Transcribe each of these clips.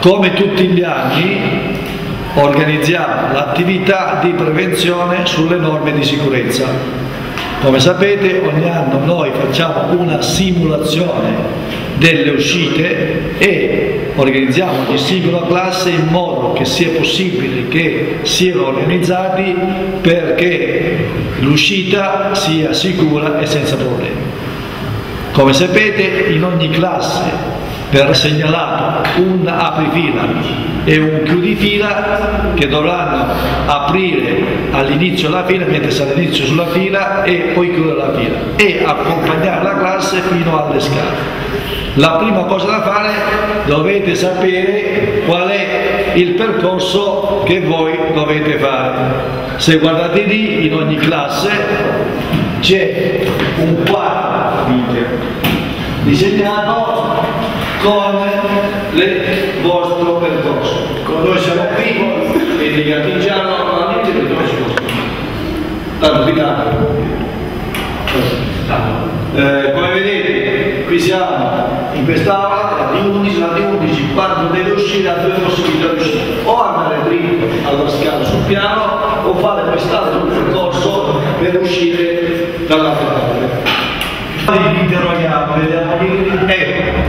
Come tutti gli anni organizziamo l'attività di prevenzione sulle norme di sicurezza. Come sapete ogni anno noi facciamo una simulazione delle uscite e organizziamo ogni singola classe in modo che sia possibile che siano organizzati perché l'uscita sia sicura e senza problemi. Come sapete in ogni classe verrà segnalato un aprifila e un chiudifila che dovranno aprire all'inizio la fila mentre sarà all'inizio sulla fila e poi chiudere la fila e accompagnare la classe fino alle scale. La prima cosa da fare dovete sapere qual è il percorso che voi dovete fare. Se guardate lì in ogni classe c'è un quadro disegnato con il vostro percorso. Con noi siamo qui, vedi artigiano, normalmente per noi siamo Tanto di eh, come vedete qui siamo in quest'aula di 11, la di 11 quando deve uscire ha due possibilità di uscire. O andare dritto alla scala sul piano o fare quest'altro percorso per uscire dalla parte li interroghiamo, vediamo. Chi... Eh,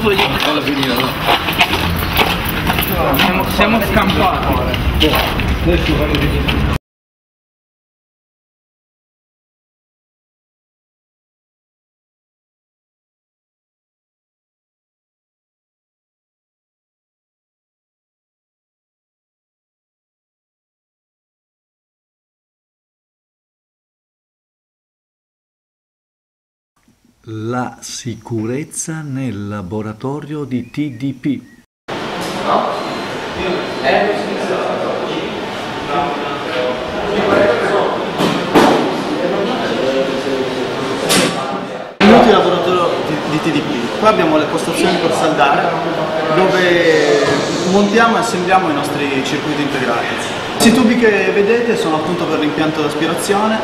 portone, c'è un portafoglio. Alla finita, no? Siamo, siamo scampati. La sicurezza nel laboratorio di TDP. Benvenuti al laboratorio di, di TDP. Qua abbiamo le postazioni per saldare dove montiamo e assembliamo i nostri circuiti integrati. Questi tubi che vedete sono appunto per l'impianto d'aspirazione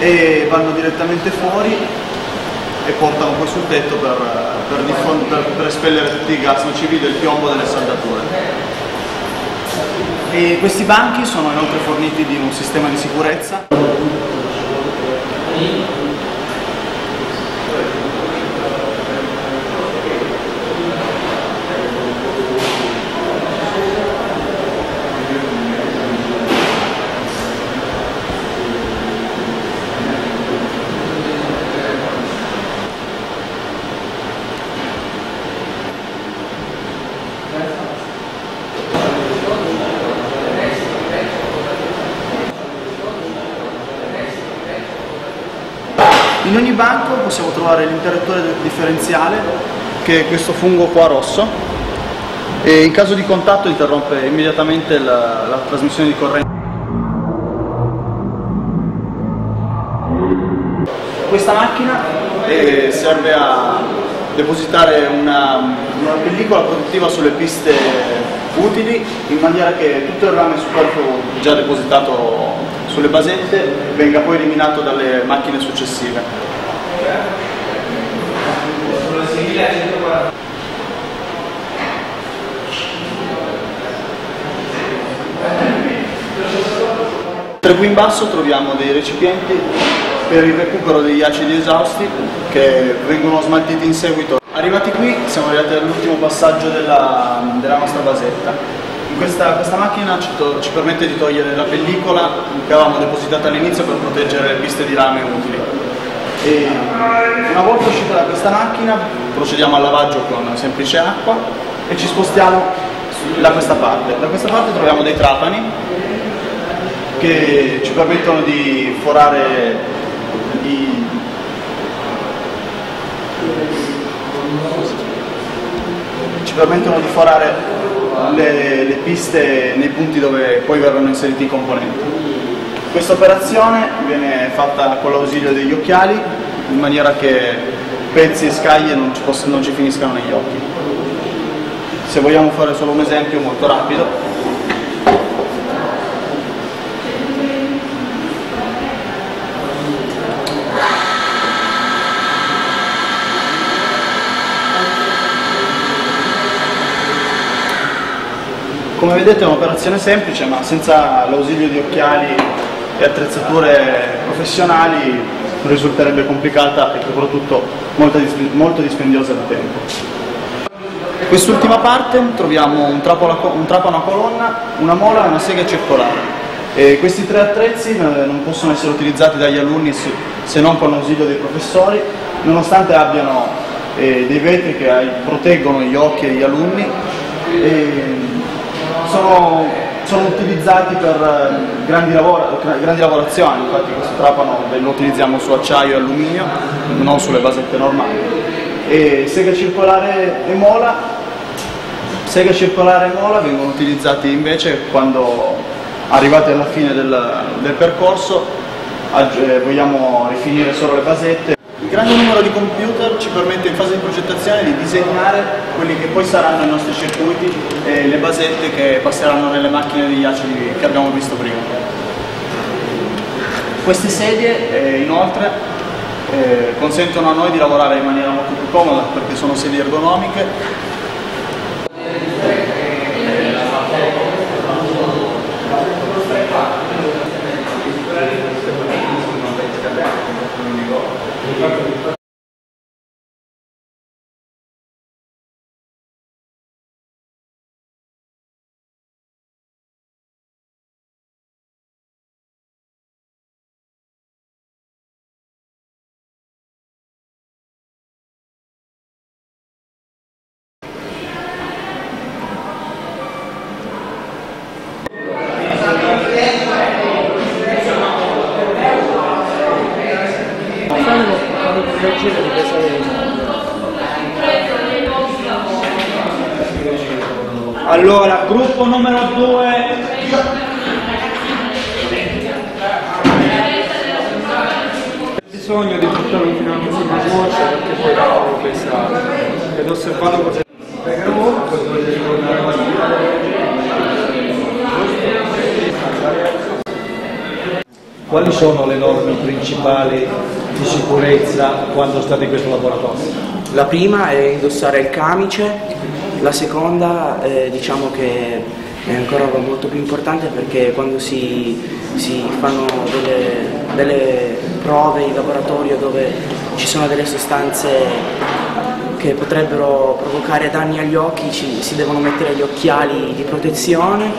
e vanno direttamente fuori e portano poi sul tetto per, per, per- per espellere tutti i gas nocivi del piombo delle saldature. E questi banchi sono inoltre forniti di un sistema di sicurezza possiamo trovare l'interruttore differenziale, che è questo fungo qua rosso, e in caso di contatto interrompe immediatamente la, la trasmissione di corrente. Questa macchina eh, serve a depositare una, una pellicola protettiva sulle piste utili in maniera che tutto il rame superfluo già depositato sulle basette venga poi eliminato dalle macchine successive. Oltre qui in basso troviamo dei recipienti per il recupero degli acidi esausti che vengono smaltiti in seguito. Arrivati qui siamo arrivati all'ultimo passaggio della, della, nostra basetta. Questa, questa, macchina ci, ci, permette di togliere la pellicola che avevamo depositata all'inizio per proteggere le piste di rame utili. E una volta uscita da questa macchina procediamo al lavaggio con semplice acqua e ci spostiamo da questa parte. Da questa parte troviamo dei trapani che ci permettono di forare i, ci permettono di forare le, le, piste nei punti dove poi verranno inseriti i componenti. Questa operazione viene fatta con l'ausilio degli occhiali in maniera che pezzi e scaglie non ci, poss- non ci finiscano negli occhi. Se vogliamo fare solo un esempio molto rapido, Come vedete è un'operazione semplice ma senza l'ausilio di occhiali e attrezzature professionali risulterebbe complicata e soprattutto molto, molto dispendiosa di tempo. Quest'ultima parte troviamo un trapano, un trapano a colonna, una mola e una sega circolare. E questi tre attrezzi non possono essere utilizzati dagli alunni se non con l'ausilio dei professori, nonostante abbiano eh, dei vetri che proteggono gli occhi degli alunni. E, sono, sono utilizzati per eh, grandi, lavora, grandi, lavorazioni, infatti questo trapano lo utilizziamo su acciaio e alluminio, non sulle basette normali. E sega circolare e mola, sega circolare e mola vengono utilizzati invece quando arrivati alla fine del, del percorso vogliamo rifinire solo le basette. Grande numero di computer ci permette in fase di progettazione di disegnare quelli che poi saranno i nostri circuiti e le basette che passeranno nelle macchine degli acidi che abbiamo visto prima. Queste sedie eh, inoltre eh, consentono a noi di lavorare in maniera molto più comoda perché sono sedie ergonomiche Allora, gruppo numero 2. bisogno di portarlo fino a una smorcia perché poi dopo questa ed osservando cosa Quali sono le norme principali di sicurezza quando state in questo laboratorio? La prima è indossare il camice la seconda eh, diciamo che è ancora molto più importante perché quando si, si fanno delle, delle, prove in laboratorio dove ci sono delle sostanze che potrebbero provocare danni agli occhi ci, si devono mettere gli occhiali di protezione,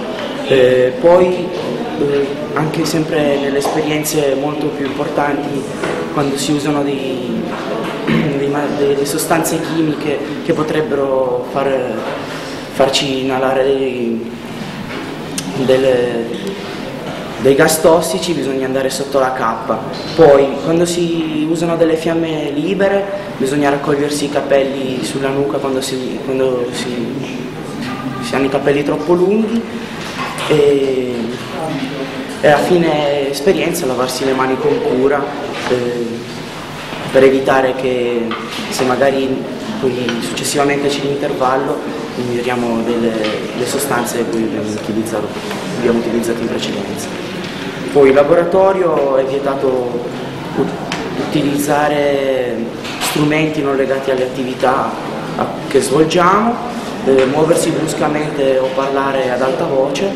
eh, poi eh, anche sempre nelle esperienze molto più importanti quando si usano dei, delle sostanze chimiche che potrebbero far, farci inalare dei, delle, dei gas tossici bisogna andare sotto la cappa. Poi quando si usano delle fiamme libere bisogna raccogliersi i capelli sulla nuca quando si, quando si, si hanno i capelli troppo lunghi e, e a fine esperienza lavarsi le mani con cura eh, per evitare che se magari poi successivamente c'è l'intervallo miglioriamo delle, delle sostanze che abbiamo abbiamo utilizzato in precedenza. Poi in laboratorio è vietato utilizzare strumenti non legati alle attività che svolgiamo, eh, muoversi bruscamente o parlare ad alta voce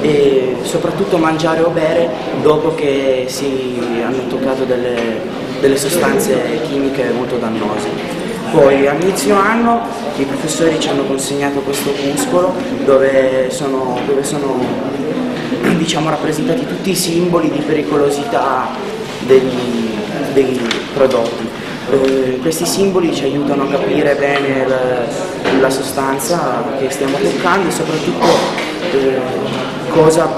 e soprattutto mangiare o bere dopo che si hanno toccato delle, delle sostanze chimiche molto dannose. Poi all'inizio anno i professori ci hanno consegnato questo muscolo dove sono, dove sono diciamo, rappresentati tutti i simboli di pericolosità dei, dei prodotti. Eh, questi simboli ci aiutano a capire bene la, la sostanza che stiamo toccando e soprattutto eh, cosa,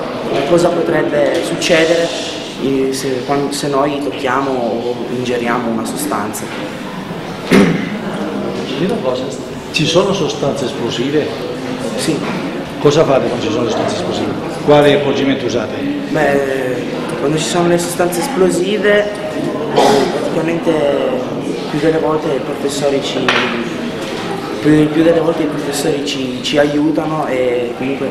cosa, potrebbe succedere eh, se, quando, se noi tocchiamo o ingeriamo una sostanza ci sono sostanze esplosive? Sì. Cosa fate quando ci sono le sostanze esplosive? Quale appoggiamento usate? Beh, quando ci sono le sostanze esplosive, praticamente più delle volte i professori ci, più, più delle volte i professori ci, ci, aiutano e comunque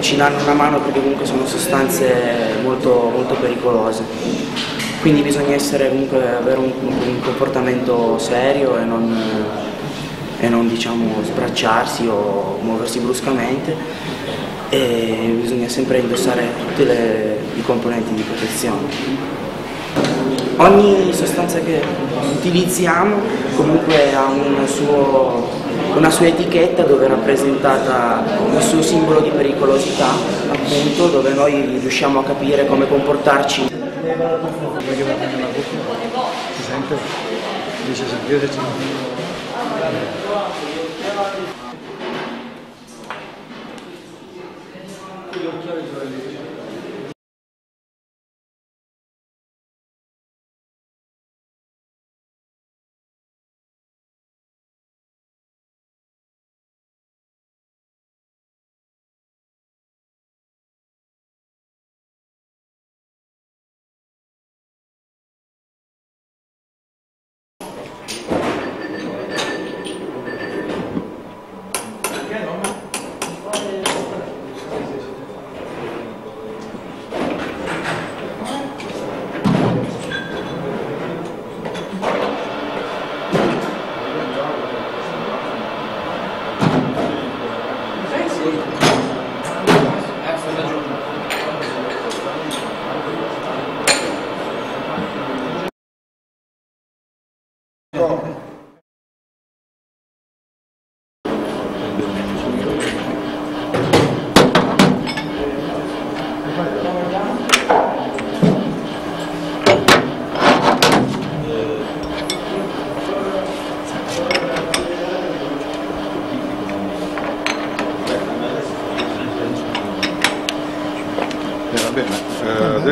ci danno una mano perché comunque sono sostanze molto, molto pericolose. Quindi bisogna comunque avere un, un comportamento serio e non e non diciamo sbracciarsi o muoversi bruscamente e bisogna sempre indossare tutti i componenti di protezione. Ogni sostanza che utilizziamo comunque ha un suo, una sua etichetta dove è rappresentata il suo simbolo di pericolosità, appunto, dove noi riusciamo a capire come comportarci. Si sente? Dice sentire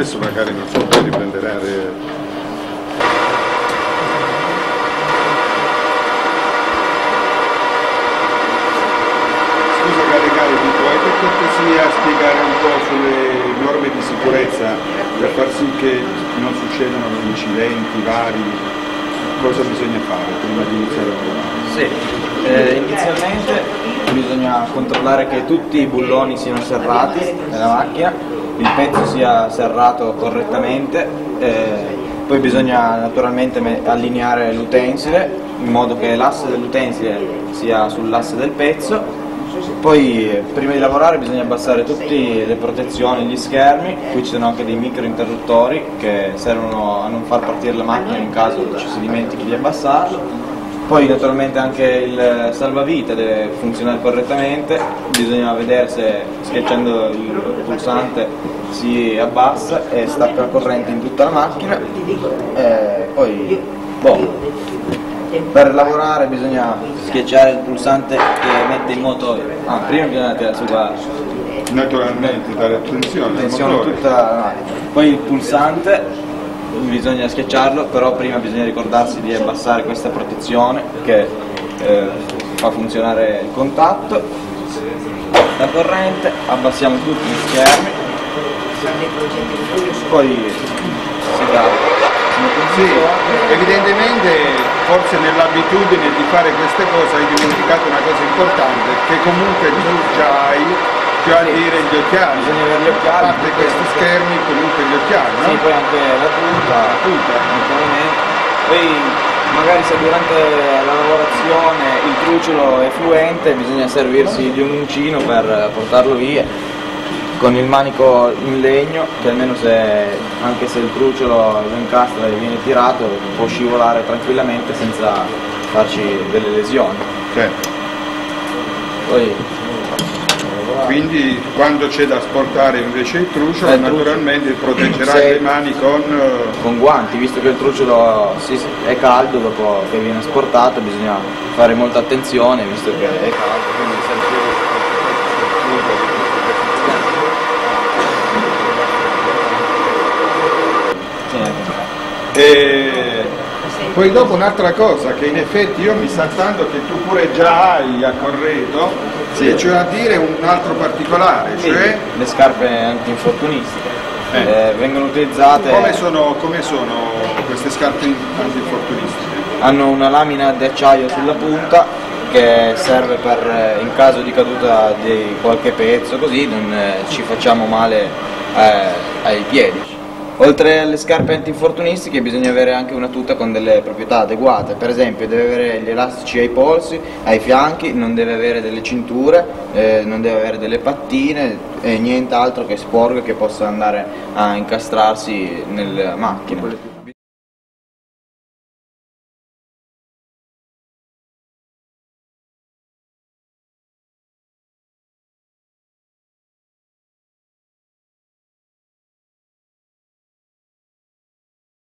adesso magari non so, poi riprenderà re... Scusa cari cari, puoi per cortesia spiegare un po' sulle norme di sicurezza per far sì che non succedano incidenti vari, cosa bisogna fare prima di iniziare a lavorare? Sì, eh, inizialmente bisogna controllare che tutti i bulloni siano serrati nella macchina il pezzo sia serrato correttamente, eh, poi bisogna naturalmente allineare l'utensile in modo che l'asse dell'utensile sia sull'asse del pezzo, poi prima di lavorare bisogna abbassare tutte le protezioni, gli schermi, qui ci sono anche dei micro interruttori che servono a non far partire la macchina in caso ci si dimentichi di abbassarlo poi naturalmente anche il salvavita deve funzionare correttamente, bisogna vedere se schiacciando il pulsante si abbassa e stacca la corrente in tutta la macchina. E poi boh, per lavorare bisogna schiacciare il pulsante che mette in moto. Ah, prima bisogna tirare su qua Naturalmente, dare attenzione motore. tutta. Poi il pulsante bisogna schiacciarlo, però prima bisogna ricordarsi di abbassare questa protezione che eh, fa funzionare il contatto. La corrente, abbassiamo tutti gli schermi, poi si dà Sì, evidentemente forse nell'abitudine di fare queste cose hai dimenticato una cosa importante, che comunque tu già hai, cioè a dire gli occhiali. Bisogna avere gli occhiali. A parte questi schermi comunque gli occhiali, no? Sì, poi anche la tuta, tuta, naturalmente. Poi magari se durante la lavorazione il truciolo è fluente bisogna servirsi di un uncino per portarlo via con il manico in legno che almeno se anche se il truciolo lo incastra e viene tirato può scivolare tranquillamente senza farci delle lesioni. Certo. Poi Quindi quando c'è da sportare invece il truciolo, Eh, naturalmente proteggerai Sì. le mani con... eh, con guanti, visto che il truciolo si- è caldo dopo che viene asportato bisogna fare molta attenzione visto che è caldo, quindi sempre E poi dopo un'altra cosa che in effetti io mi saltando che tu pure già hai a Correto, e cioè a dire un altro particolare, Sì, cioè le scarpe antinfortunistiche Eh. eh, vengono utilizzate, come sono, come sono queste scarpe antinfortunistiche? hanno una lamina di acciaio sulla punta che serve per eh, in caso di caduta di qualche pezzo così non eh, ci facciamo male eh, ai piedi. Oltre alle scarpe antinfortunistiche bisogna avere anche una tuta con delle proprietà adeguate, per esempio deve avere gli elastici ai polsi, ai fianchi, non deve avere delle cinture, eh, non deve avere delle pattine e nient'altro che sporco che possa andare a incastrarsi nella macchina.